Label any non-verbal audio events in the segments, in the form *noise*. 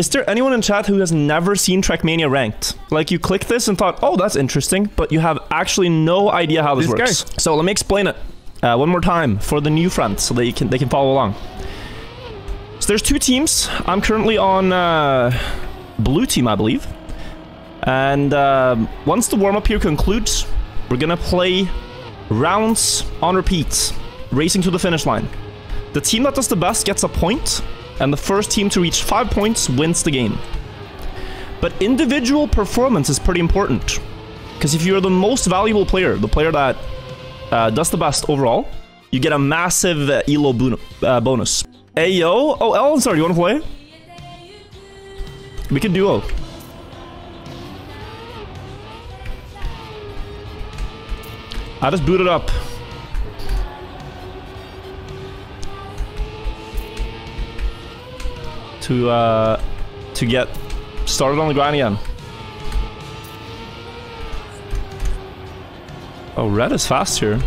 Is there anyone in chat who has never seen Trackmania ranked? Like you click this and thought, oh, that's interesting, but you have actually no idea how this, This works. So let me explain it uh, one more time for the new friends so they can they can follow along. So there's two teams. I'm currently on uh, blue team, I believe. And um, once the warm up here concludes, we're gonna play rounds on repeat, racing to the finish line. The team that does the best gets a point, and the first team to reach five points wins the game. But individual performance is pretty important. Because if you're the most valuable player, the player that uh, does the best overall, you get a massive uh, elo uh, bonus. Hey yo, oh Elenstar, you wanna play? We can duo. I just booted up. To uh to get started on the grind again. Oh, red is fast here.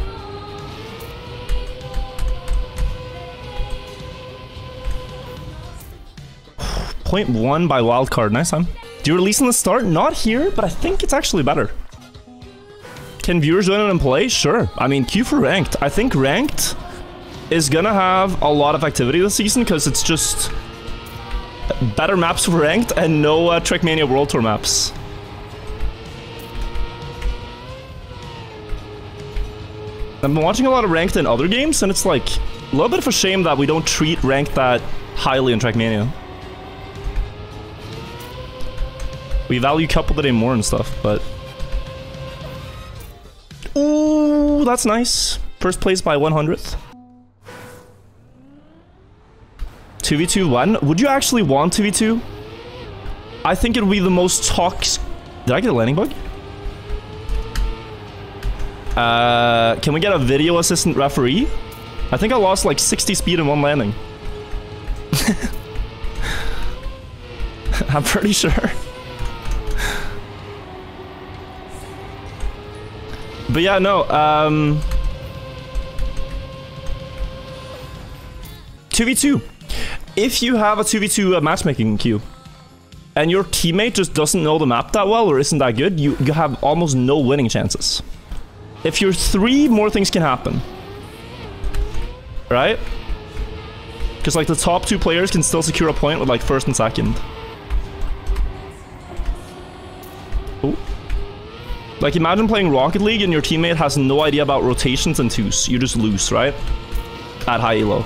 *sighs* Point one by wildcard. Nice time. Do you release in the start? Not here, but I think it's actually better. Can viewers join in and play? Sure. I mean, queue for ranked. I think ranked is gonna have a lot of activity this season because it's just better maps ranked and no uh, Trackmania World Tour maps. I've been watching a lot of ranked in other games, and it's like a little bit of a shame that we don't treat ranked that highly in Trackmania. We value Cup of the Day more and stuff, but Ooh, that's nice. First place by 100th. 2v2 1. Would you actually want 2v2? I think it would be the most tox... Did I get a landing bug? Uh, can we get a video assistant referee? I think I lost like 60 speed in one landing. *laughs* I'm pretty sure. But yeah, no, um... 2v2. If you have a 2v2 uh, matchmaking queue, and your teammate just doesn't know the map that well or isn't that good, you, you have almost no winning chances. If you're three, more things can happen. Right? Because like the top two players can still secure a point with like first and second. Ooh. Like imagine playing Rocket League and your teammate has no idea about rotations and twos. You just lose, right? At high elo.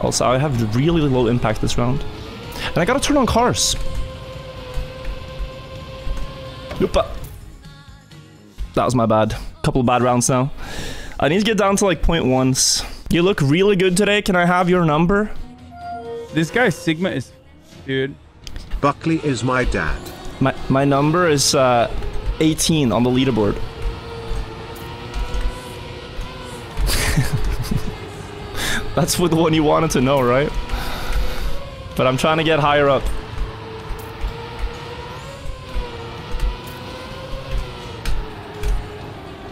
Also, I have really low impact this round. And I gotta turn on cars. Nope. That was my bad. Couple of bad rounds now. I need to get down to like point ones. You look really good today. Can I have your number? This guy Sigma is, dude. Buckley is my dad. My my number is uh, 18 on the leaderboard. That's what the one you wanted to know, right? But I'm trying to get higher up.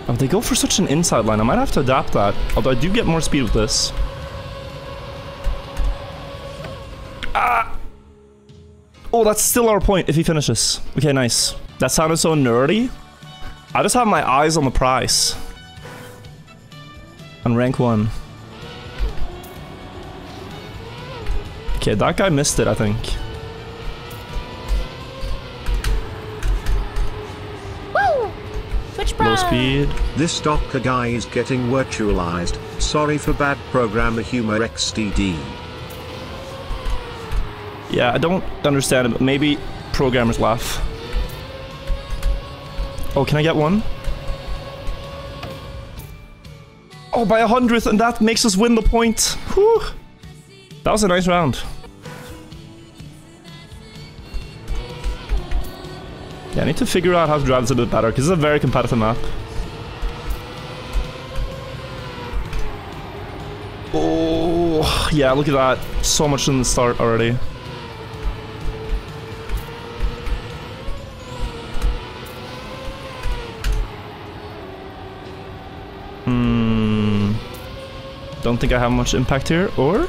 Oh, they go for such an inside line. I might have to adapt that. Although I do get more speed with this. Ah! Oh, that's still our point if he finishes. Okay, nice. That sounded so nerdy. I just have my eyes on the prize. On rank 1. Okay, that guy missed it, I think. Woo! Switch Low speed. This Docker guy is getting virtualized. Sorry for bad programmer humor XDD. Yeah, I don't understand it, but maybe programmers laugh. Oh, can I get one? Oh, by a hundredth, and that makes us win the point. Whew. That was a nice round. Yeah, I need to figure out how to drive this a bit better, because it's a very competitive map. Oh, yeah, look at that. So much in the start already. Hmm. Don't think I have much impact here, or?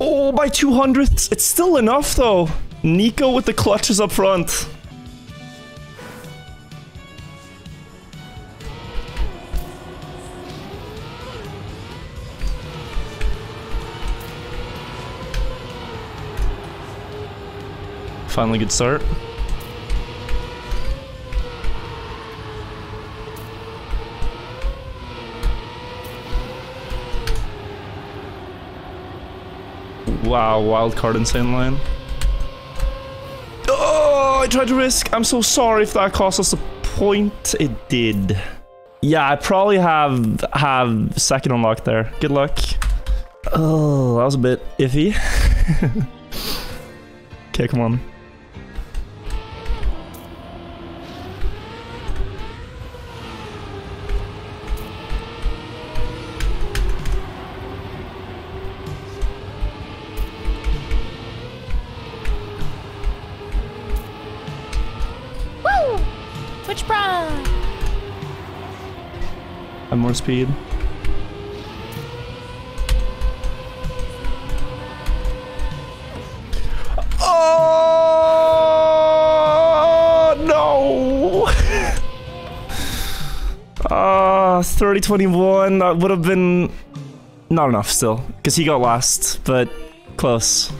Oh, by 200. It's still enough, though. Nico with the clutches up front. Finally, good start. Wow, wild card insane line. Tried to risk. I'm so sorry if that cost us a point. It did. Yeah, I probably have have second unlock there. Good luck. Oh, that was a bit iffy. *laughs* okay, come on. Bra. Have more speed. Oh no! *laughs* Ah, 30 21. That would have been not enough still, because he got last, but close.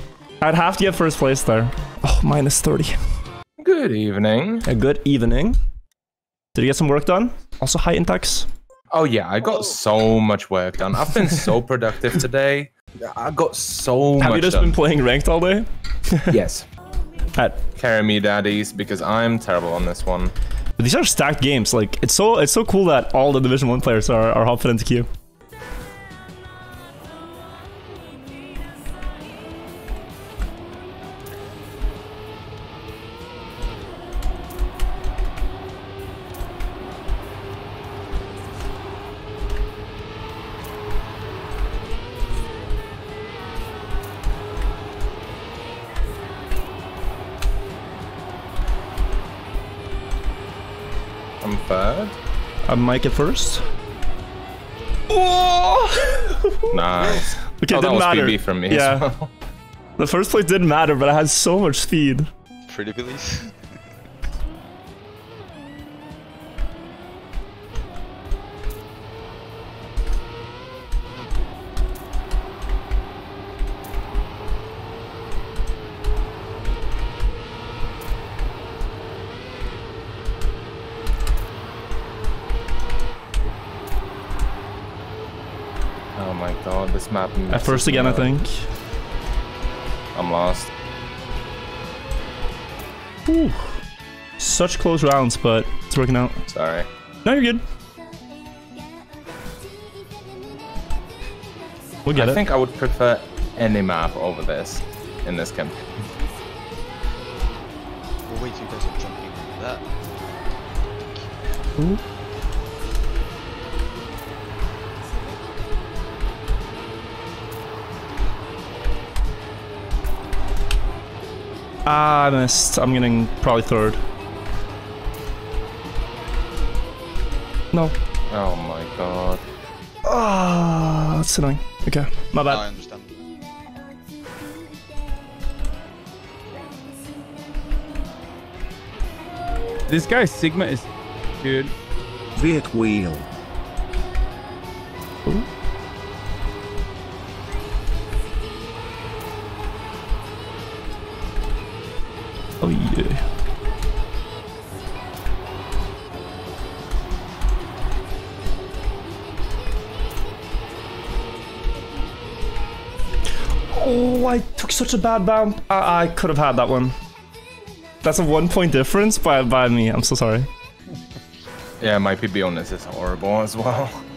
I'd have to get first place there. Oh, minus 30. Good evening. A good evening. Did you get some work done? Also, high intax. Oh yeah, I got so much work done. I've been so *laughs* productive today. I got so Have much Have you just done. been playing ranked all day? *laughs* yes. At Carry me, daddies, because I'm terrible on this one. But these are stacked games. Like it's so it's so cool that all the Division One players are are hopping into queue. I might get first. Oh! *laughs* Nice. okay, oh, didn't was matter. BB from me. Yeah. As well. The first place didn't matter, but I had so much speed. Pretty please. This map. At first again, I uh, think. I'm lost. Whew. Such close rounds, but it's working out. Sorry. No, you're good. We'll get I it. think I would prefer any map over this in this campaign. We'll wait till you guys are jumping into that. Ah, I missed. I'm getting probably third. No. Oh my god. Ah, that's annoying. Okay, my Now I bad. understand. This guy Sigma is, dude. Viet wheel. Oh yeah. Oh, I took such a bad bump. I, I could have had that one. That's a one point difference by, by me. I'm so sorry. Yeah, my PB on this is horrible as well. *laughs*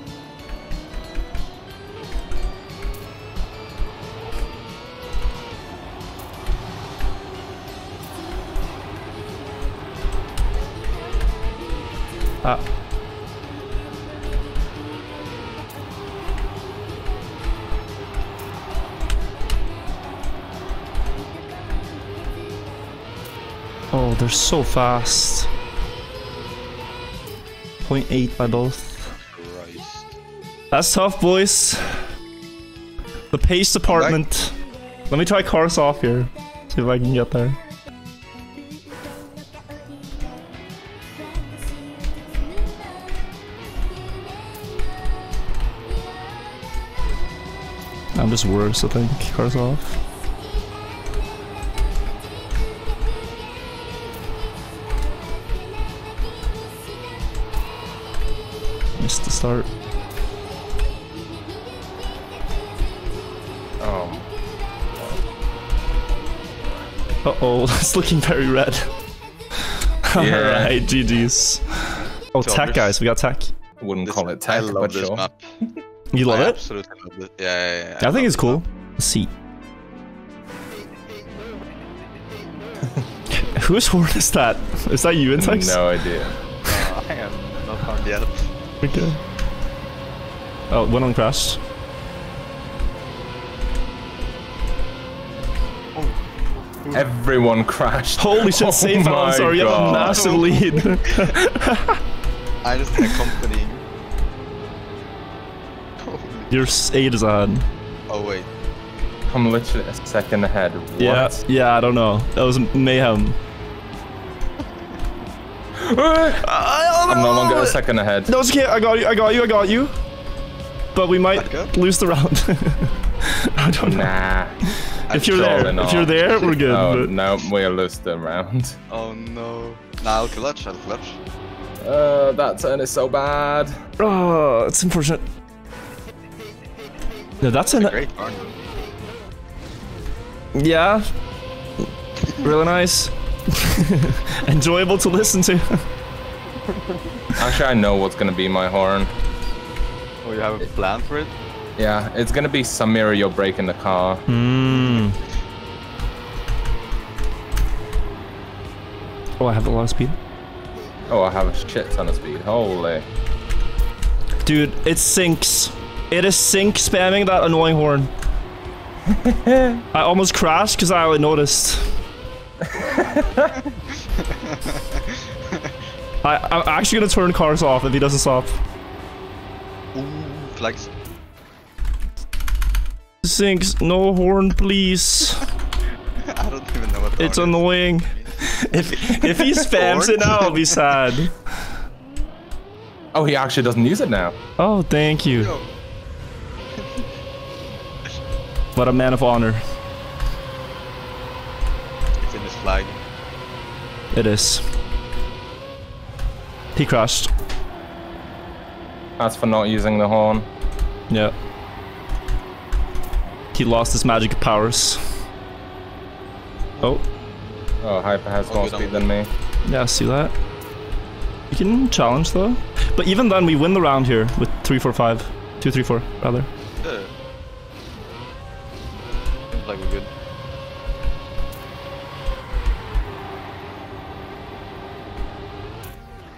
so fast. 0.8 by both. Christ. That's tough, boys. The pace department. Let me try cars off here. See if I can get there. I'm just worse, I think. Cars off. Start. Oh, Uh oh, *laughs* it's looking very red. *laughs* Yeah. Alright, GG's. Oh, tech guys, we got tech. wouldn't This- call it I love but this sure. map. *laughs* You love I it? Absolutely love it. Yeah, yeah, yeah. I think it's cool. map. Let's see. Whose horn is that? Is that you, Intex? No idea. Uh, I am not found yet. Okay. Oh, one on crash. Everyone crashed. Holy shit, *laughs* Oh safe out. I'm sorry, you have a massive *laughs* lead. *laughs* I just accompanying. Holy- You're is ahead. Oh wait. I'm literally a second ahead. What? Yeah, yeah, I don't know. That was mayhem. I'm no longer a second ahead. No, it's okay. I got you. I got you. I got you. But we might Okay. lose the round. *laughs* I don't know. Nah. If you're Surely there, not. if you're there, we're good. Oh, but- no, we'll lose the round. *laughs* Oh no. Nah, I'll clutch. I'll clutch. Uh, that turn is so bad. Oh, it's unfortunate. No, that's an Great barn. yeah. Really nice. *laughs* Enjoyable to listen to. Actually, I know what's gonna be my horn. Oh, you have a plan for it? Yeah, it's gonna be Samira, you're breaking the car. Hmm. Oh, I have a lot of speed. Oh, I have a shit ton of speed. Holy. Dude, it sinks. It is sync spamming that annoying horn. *laughs* I almost crashed because I noticed. *laughs* I, I'm actually gonna turn cars off if he doesn't stop. Ooh, flags. Sinks, no horn, please. *laughs* I don't even know what It's annoying. *laughs* If if he spams it now, I'll be sad. Oh, he actually doesn't use it now. Oh, thank you. Yo. *laughs* What a man of honor. It's in his flag. It is. He crashed. That's for not using the horn. Yeah. He lost his magic powers. Oh, Oh, Hyper has Oh, more speed than me. yeah, see that? We can challenge though. But even then, we win the round here with 3 4 5. 2 3 4, rather. Yeah. Seems like we're good.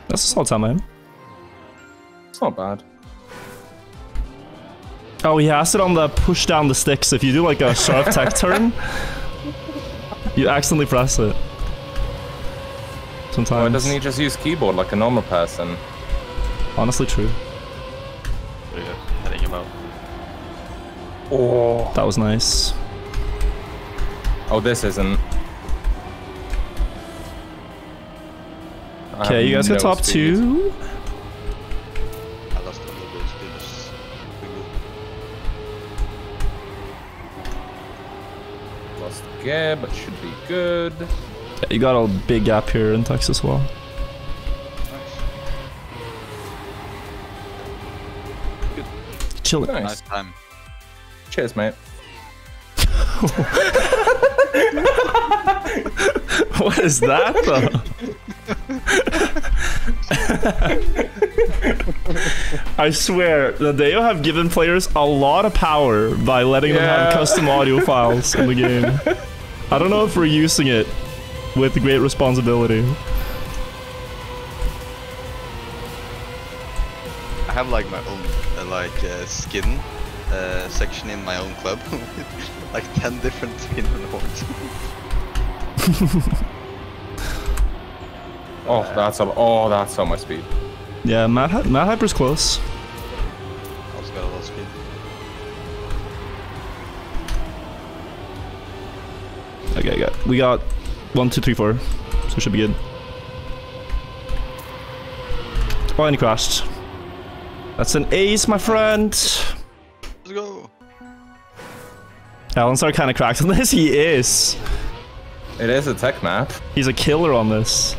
That's a solid time, man. It's not bad. Oh, he has it on the push down the sticks. If you do like a sharp tech *laughs* turn, you accidentally press it. Sometimes. Why doesn't he just use keyboard like a normal person? Honestly, true. There you go. Heading him out. Oh. That was nice. Oh, this isn't. Okay, you guys um, got top speed. two. Good. Lost the but should be good. Yeah, you got a big gap here in Texas as well. Chilling. Nice. Nice time. Cheers, mate. *laughs* What is that though? *laughs* I swear, Nadeo have given players a lot of power by letting them have custom audio *laughs* files in the game. I don't know if we're using it with great responsibility. I have like my own uh, like uh, skin uh, section in my own club. With *laughs* like 10 different skin and horns. *laughs* Oh, that's a oh, that's so much speed. Yeah, Matt, Hy- Matt Hyper's close. Also got a lot of speed. Okay, got we got one, two, three, four. So it should be good. Oh, and he crashed. That's an ace, my friend. Let's go. Alan's are kind of cracked *laughs* on this. He is. It is a tech map. He's a killer on this.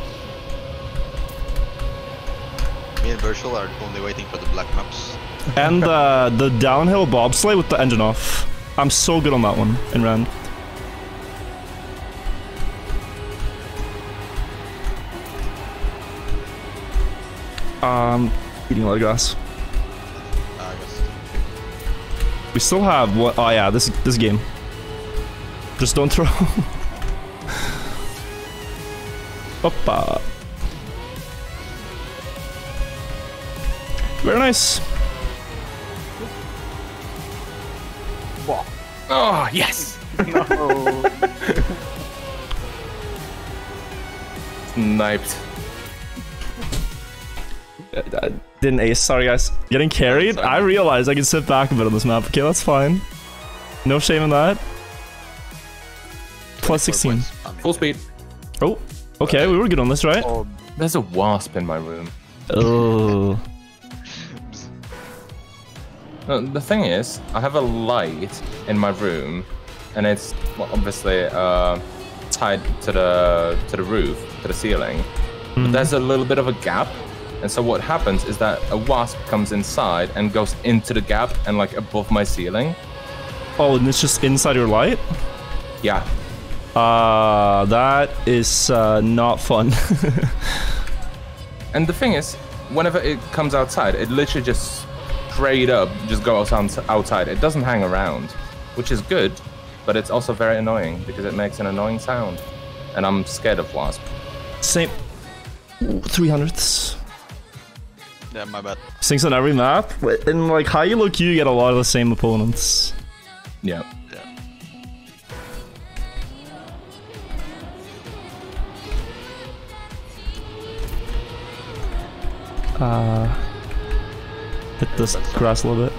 And are only waiting for the black maps. *laughs* And uh, the downhill bobsleigh with the engine off. I'm so good on that one in Rand. Um, eating a lot of grass. Ah. We still have what? Oh yeah, this this game. Just don't throw. *laughs* Oppa. Very nice. Oh, yes! *laughs* Sniped. Uh, didn't ace. Sorry guys. Getting carried. Sorry. I realized I can sit back a bit on this map. Okay, that's fine. No shame in that. Plus 16. Four points. I mean, Full speed. Oh, okay. We were good on this, right? There's a wasp in my room. Oh. No, the thing is, I have a light in my room, and it's well, obviously uh, tied to the to the roof, to the ceiling. But there's a little bit of a gap, and so what happens is that a wasp comes inside and goes into the gap and like above my ceiling. Oh, and it's just inside your light? Yeah, Uh, that is uh, not fun. *laughs* and the thing is, whenever it comes outside, it literally just straight up just goes on outside. It doesn't hang around, which is good, but it's also very annoying because it makes an annoying sound, and I'm scared of wasp. Same. Ooh, 300ths. yeah, my bad. Things on every map. In like high low queue, you get a lot of the same opponents. Yeah. Yeah. Uh, hit this grass a little bit.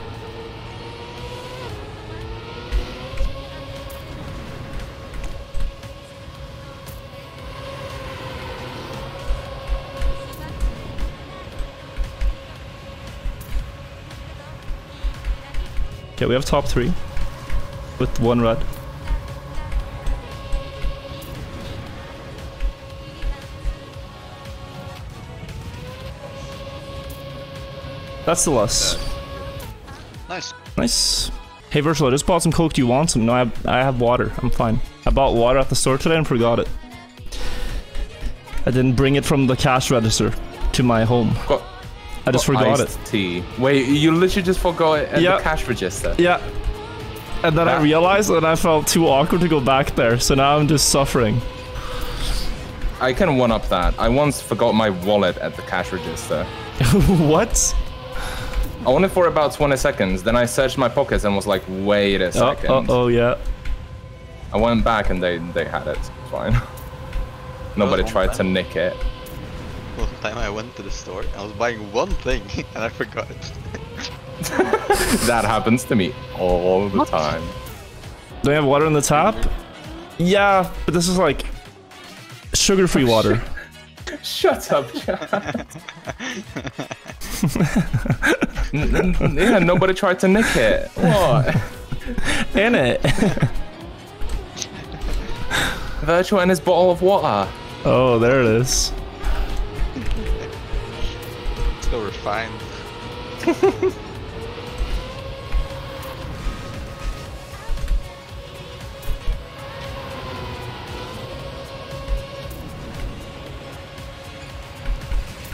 Okay, we have top three with one red. That's the loss. Nice. Nice. Hey, Wirtual, I just bought some Coke. Do you want some? No, I have, I have water. I'm fine. I bought water at the store today and forgot it. I didn't bring it from the cash register to my home. Got, I just got forgot it. Tea. Wait, you literally just forgot it at Yeah. the cash register. Yeah. And then I realized and I felt too awkward to go back there, so now I'm just suffering. I can one up that. I once forgot my wallet at the cash register. *laughs* what? I went for about 20 seconds, then I searched my pockets and was like, wait a Oh, second. uh oh, yeah. I went back and they, they had it. It's fine. *laughs* Nobody one tried to nick it. One time I went to the store, I was buying one thing, *laughs* and I forgot it. *laughs* That happens to me all the time. Do you have water in the tap? Yeah, but this is like sugar-free water. Shut up, Chad. N- n- yeah, nobody tried to nick it. What? *laughs* In it. Wirtual and his bottle of water. Oh, there it is. So refined. *laughs*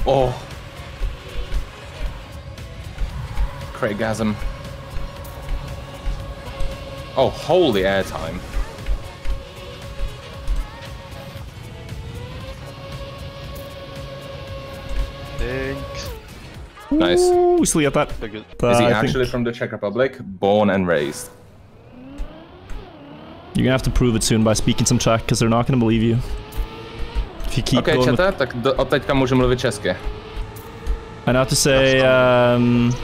Oh. Craigasm. Oh, holy airtime. Thanks. Nice. Ooh, we still get that. So good. Uh, Is he I actually think from the Czech Republic? Born and raised. You're gonna have to prove it soon by speaking some Czech, because they're not gonna believe you. If you keep OK, going with... čete, tak do, od teďka můžu mluvit česky. And I have to say, um...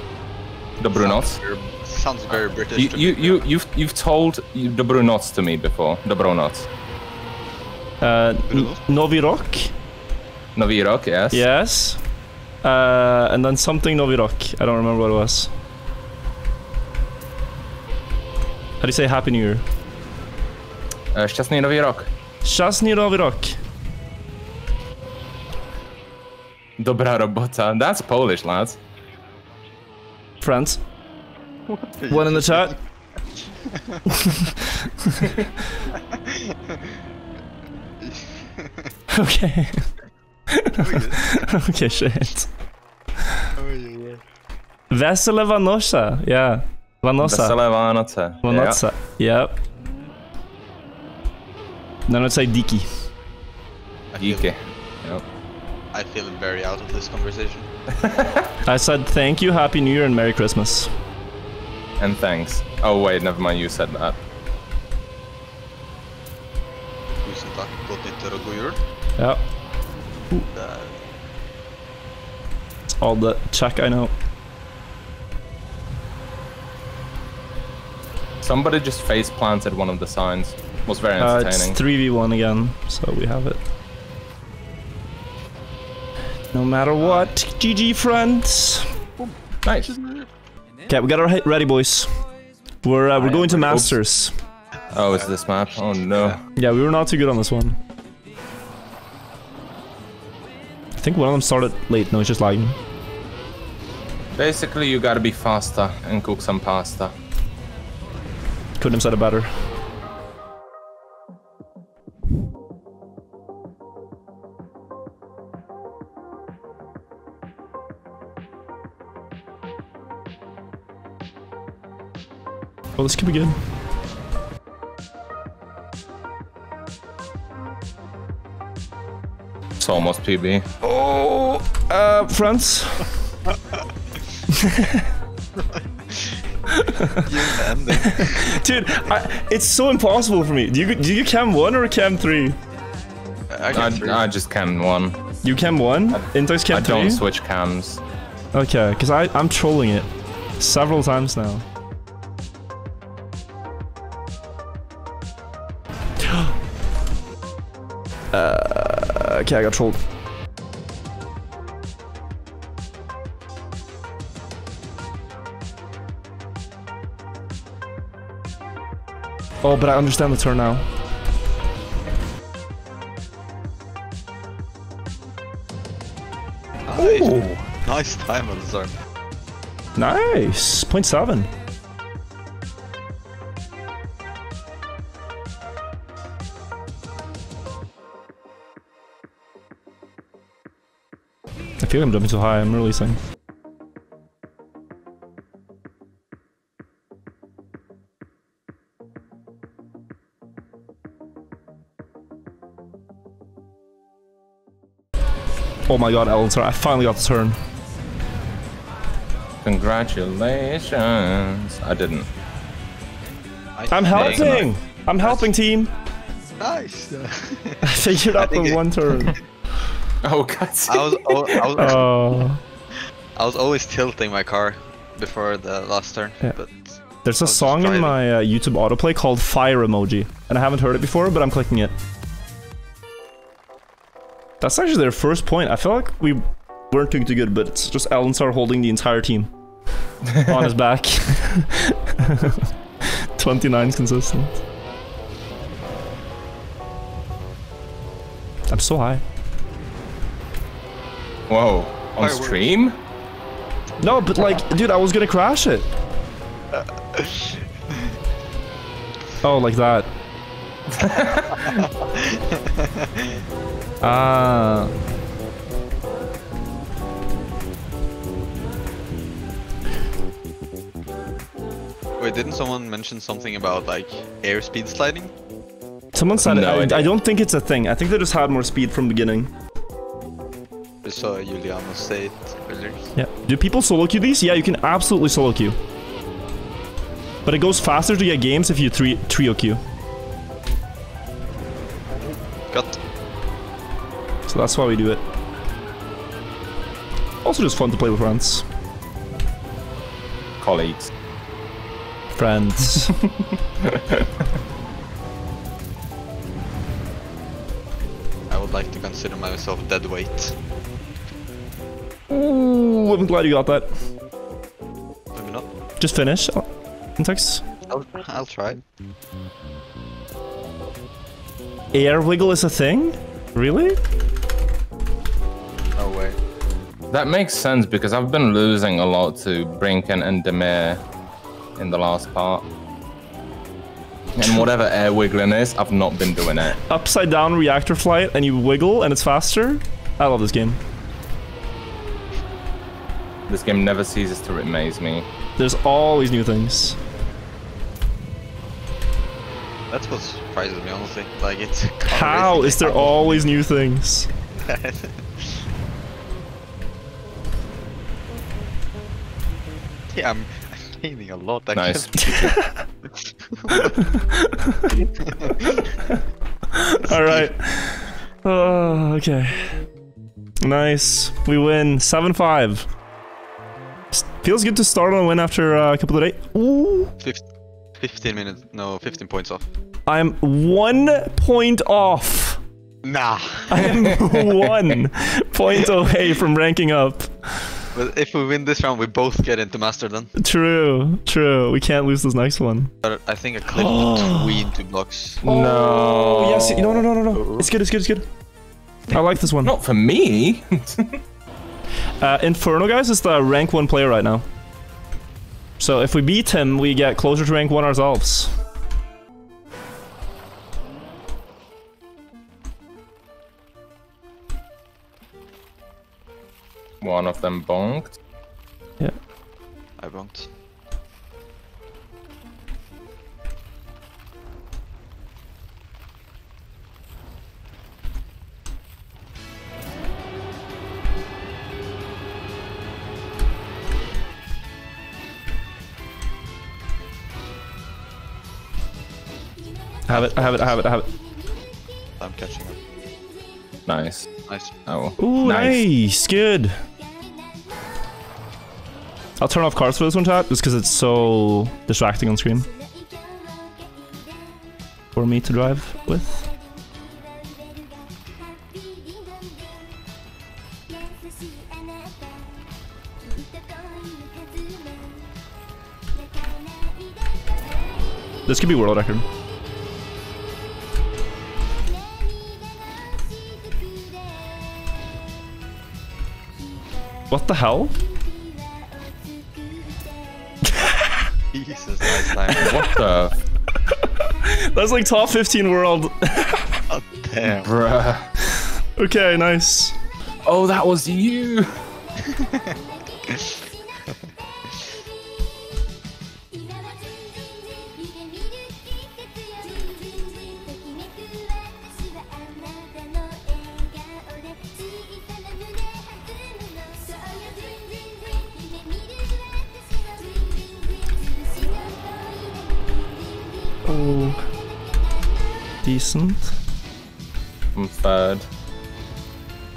Dobrou noc. Very- Sounds very British. You, to you, me. you, you've, you've told dobrou noc to me before. Dobrou noc. Uh, N- Novi Rock. Novi Rock, yes. Yes. Uh, and then something Novi Rock. I don't remember what it was. How do you say Happy New Year? Uh, Szczęsny Novi Rock. Shasni Novi Rock. Dobra robota. That's Polish, lads. Friends. One in the chat. *laughs* okay. *laughs* okay, shit. Oh, Vesele Vanosa. Yeah. Vanosa. Veselé Vánoce. Vanosa. Yep. Then I'd say Diki. I feel, Díky. I feel very out of this conversation. I said thank you, Happy New Year, and Merry Christmas. And thanks. Oh wait, never mind, you said that. Tusen takk, godt nyttår og god jul. Yeah. Det- It's all the Czech I know. Somebody just face planted one of the signs. Was very Uh, it's entertaining. 3v1 again, so we have it. No matter what, GG friends. nice. Okay, we got our hit ready, boys. We're uh, we're going to Oops. Masters. Oh, it's this map. Oh no. Yeah, we were not too good on this one. I think one of them started late. No, it's just lagging. Basically, you gotta be faster and cook some pasta. Couldn't have said it better. Oh, this could be good. It's almost PB. Oh, uh, friends. *laughs* ending. Dude, I, it's so impossible for me. Do you do you cam one or cam three? I I, get three. I just cam one. You cam one. Intox I cam don't switch cams. Okay, because I I'm trolling it several times now. Okay, I got trolled. Oh, but I understand the turn now. Nice. nice time on the zone. Nice. Point seven. I feel I'm jumping so high, I'm releasing. Oh my god, Ellen, sorry, I finally got the turn. Congratulations. I didn't. Nice. I'm helping! I'm helping, team! Nice. *laughs* I figured out think the one turn. *laughs* *laughs* Oh god. I was, I was, Oh. I was always tilting my car before the last turn, Yeah. but There's a song in my uh, YouTube autoplay called Fire Emoji, and I haven't heard it before, but I'm clicking it. That's actually their first point. I feel like we weren't doing too good, but it's just Alensar holding the entire team *laughs* on his back. *laughs* 29's consistent. I'm so high. Whoa. On Fireworks. stream? No, but like, dude, I was gonna crash it. *laughs* oh, like that. Ah. *laughs* wait, didn't someone mention something about like airspeed sliding? Someone said No it. idea. I, I don't think it's a thing. I think they just had more speed from the beginning. I saw Juliano say it earlier. Yeah. Do people solo queue these? Yeah, you can absolutely solo queue. But it goes faster to get games if you tri trio queue. Cut. So that's why we do it. Also just fun to play with friends. Colleagues. Friends. *laughs* I would like to consider myself dead weight. Ooh, I'm glad you got that. Maybe not. Just finish. uh, Syntax. I'll, I'll try. Air wiggle is a thing? Really? No way. That makes sense because I've been losing a lot to Brinken and Demir in the last part. And *laughs* whatever air wiggling is, I've not been doing it. Upside down reactor flight and you wiggle and it's faster? I love this game. This game never ceases to amaze me. There's always new things. That's what surprises me, honestly. Like, it's. a *laughs* car How racing is there always new things? *laughs* yeah, I'm, I'm gaining a lot, Nice. actually. *laughs* Alright. Oh, okay. Nice. We win 7 5. Feels good to start on a win after uh, a couple of days. Ooh. 15 minutes. No, 15 points off. I'm one point off. Nah. I'm *laughs* one point away from ranking up. But if we win this round, we both get into Master then. True, true. We can't lose this next one. But I think a clip between *gasps* two blocks. No. Oh, yes. No, no, no, no, no. It's good, it's good, it's good. I like this one. Not for me. *laughs* Uh, Inferno, guys, is the rank 1 player right now. So if we beat him, we get closer to rank 1 ourselves. One of them bonked. Yeah. I won't. I have it, I have it, I have it, I have it. I'm catching up. Nice. Nice. Oh. Ooh, nice. nice. Good. I'll turn off cards for this one, chat, just because it's so distracting on screen. For me to drive with. This could be world record. What the hell? Jesus, nice. *laughs* What the? *laughs* That's like top 15 world. God damn. Bruh. okay, nice. Oh, that was you. *laughs*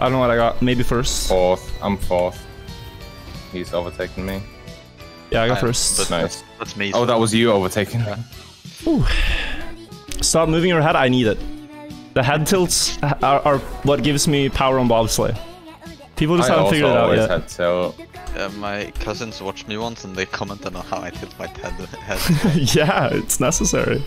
I don't know what I got. Maybe first. Fourth. I'm fourth. He's overtaking me. Yeah, I got Uh, first. but Nice. That's me. Oh, that was you overtaking me. Stop moving your head. I need it. The head tilts are, are what gives me power on bobsleigh. People just I haven't also figured it out always yet. had tilt. Uh, my cousins watched me once and they commented on how I tilt my head. head. *laughs* yeah, it's necessary.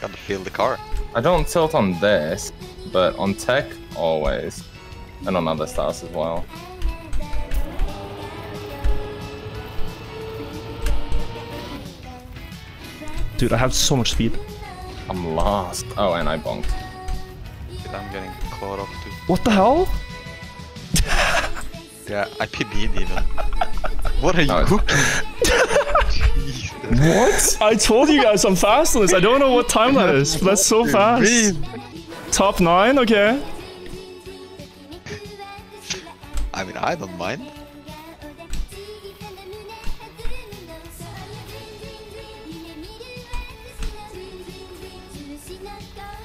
Gotta feel the car. I don't tilt on this, but on tech, always. And on other stars as well. Dude, I have so much speed. I'm lost. Oh, and I bonked. Dude, I'm getting caught up too. What the hell? *laughs* Yeah, I PB'd even. What are you No, cooking? *laughs* What? I told you guys I'm fast on this. I don't know what time that is, but that's so fast. Top 9? Okay. I mean, I don't mind.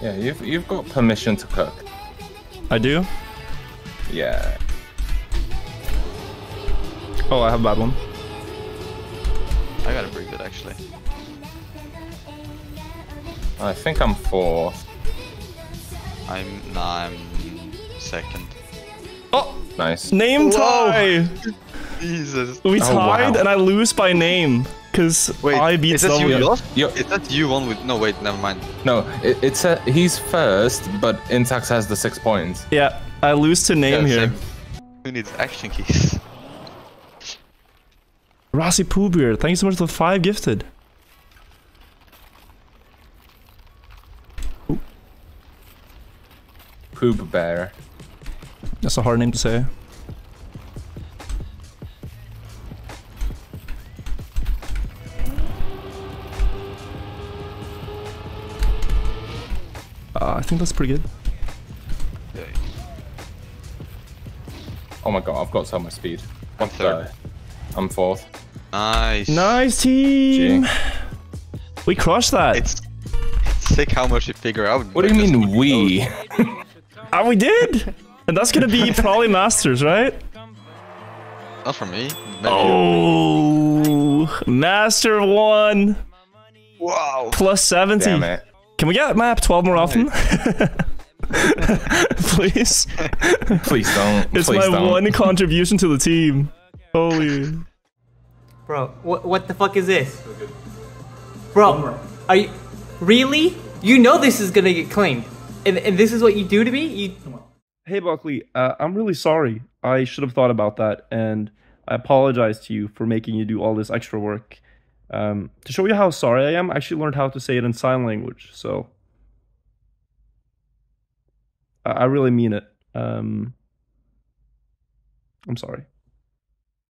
Yeah, you've you've got permission to cook. I do? Yeah. Oh, I have a bad one. I got a pretty good actually. I think I'm fourth. I'm nah, I'm second. Oh, Nice. name Whoa. tie. *laughs* Jesus. We Oh, tied, wow. and I lose by name because Wait, I beat is that you someone. lost? Yo, Is that you won with? No, wait, never mind. no, it, it's a, he's first, but Intax has the six points. Yeah, I lose to name Yeah, here. same. Who needs action keys? Rossi Pooh thank you so much for the five gifted. Poop bear. That's a hard name to say. Uh, I think that's pretty good. Oh my god, I've got so much speed. I'm third. Uh, I'm fourth. Nice. Nice team. Gee. We crushed that. It's, it's sick how much you figure out. What do you mean we? *laughs* Ah, we did. And that's gonna be *laughs* probably masters, right? Not for me. Maybe. Oh, master one Wow. plus seventy. Damn it. Can we get map twelve more often? *laughs* Please. Please don't. It's Please my don't. one contribution to the team. Holy. Bro, what what the fuck is this? Bro, are you really? You know this is gonna get claimed, and and this is what you do to me? You Hey Buckley, uh, I'm really sorry. I should have thought about that, and I apologize to you for making you do all this extra work. Um, to show you how sorry I am, I actually learned how to say it in sign language, so I, I really mean it. Um, I'm sorry.